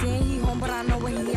Saying he home, but I know where he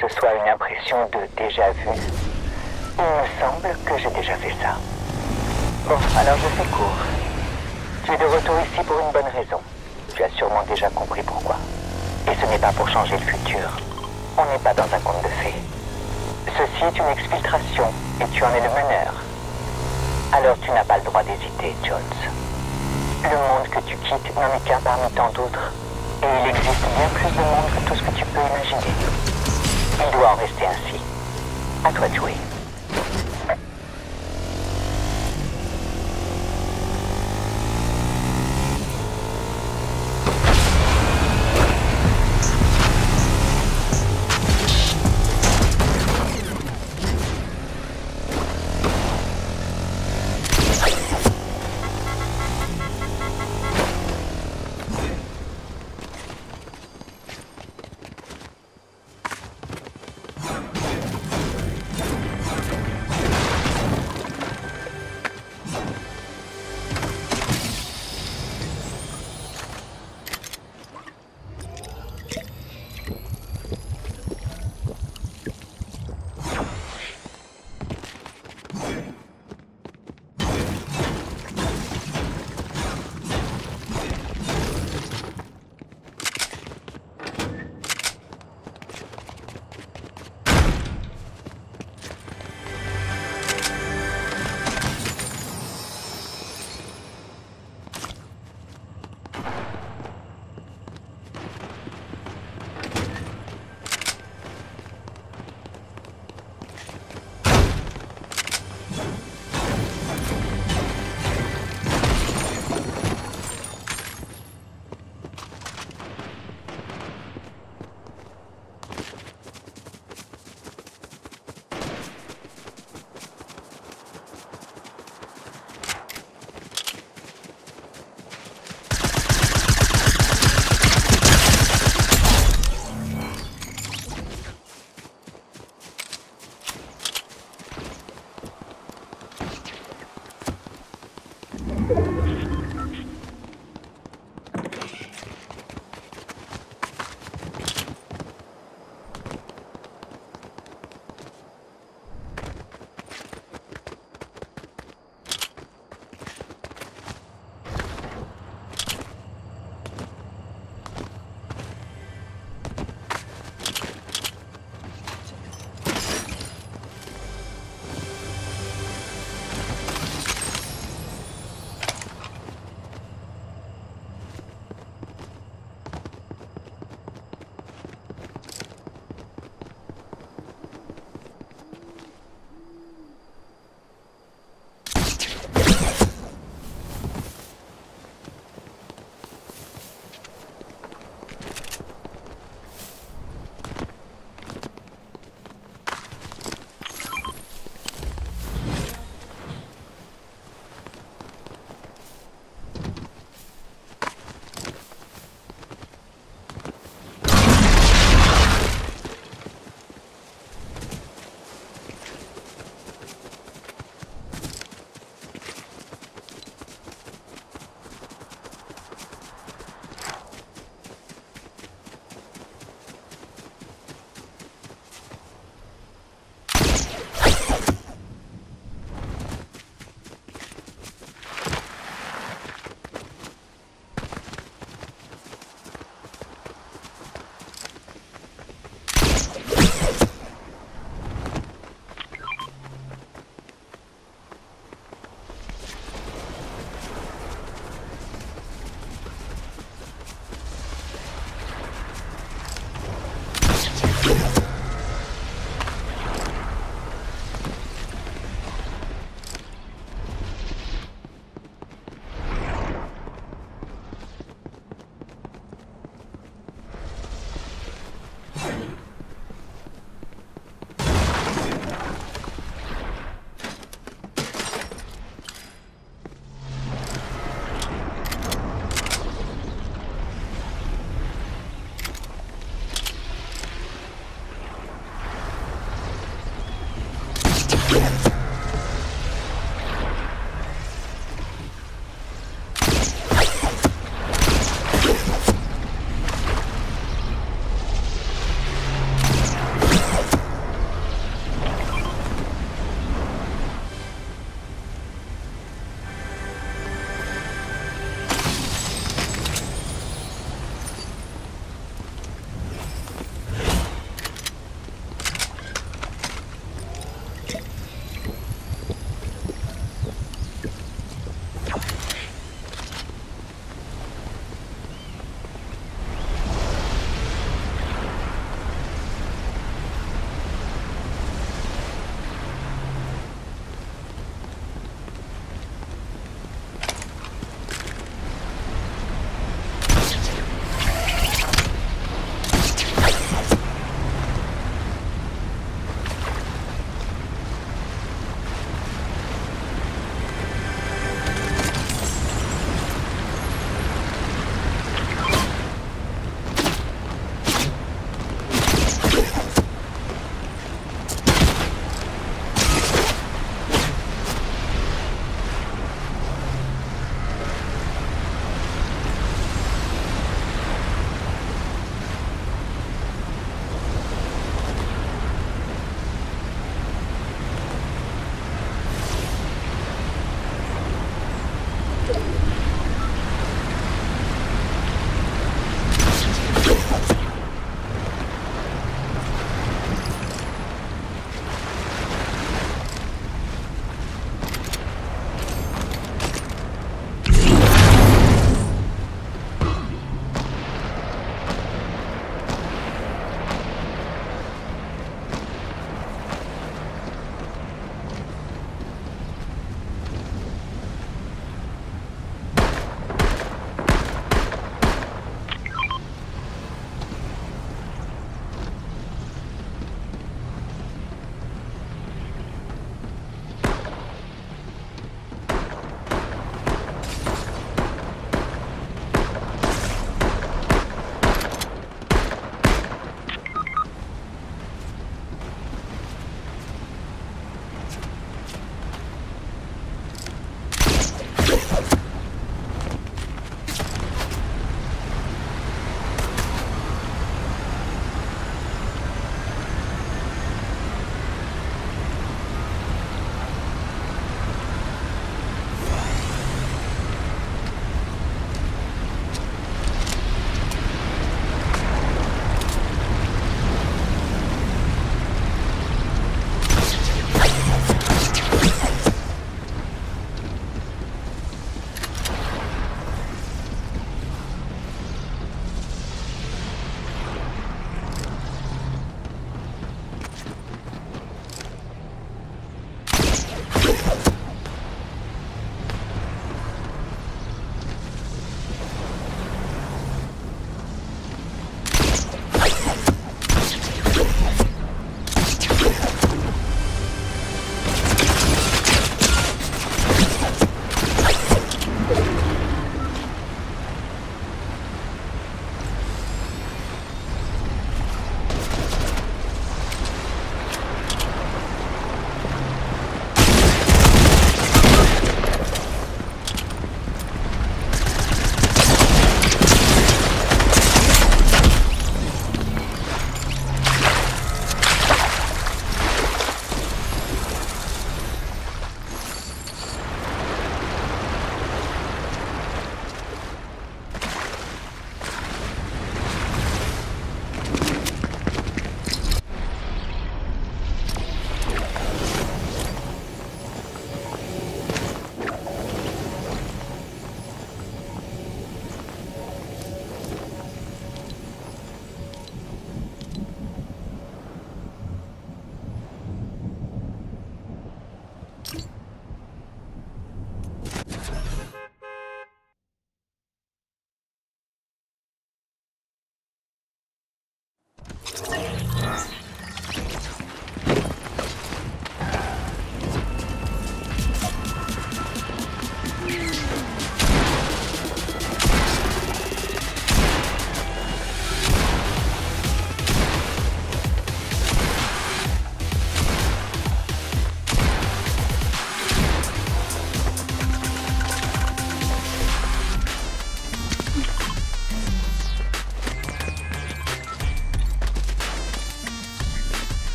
ce soit une impression de déjà vu. Il me semble que j'ai déjà fait ça. Bon, alors je fais court. Tu es de retour ici pour une bonne raison. Tu as sûrement déjà compris pourquoi. Et ce n'est pas pour changer le futur. On n'est pas dans un conte de fées. Ceci est une exfiltration, et tu en es le meneur. Alors tu n'as pas le droit d'hésiter, Jones. Le monde que tu quittes n'en est qu'un parmi tant d'autres. Et il existe bien plus de monde que tout ce que tu peux imaginer. En rester ainsi. À toi de jouer.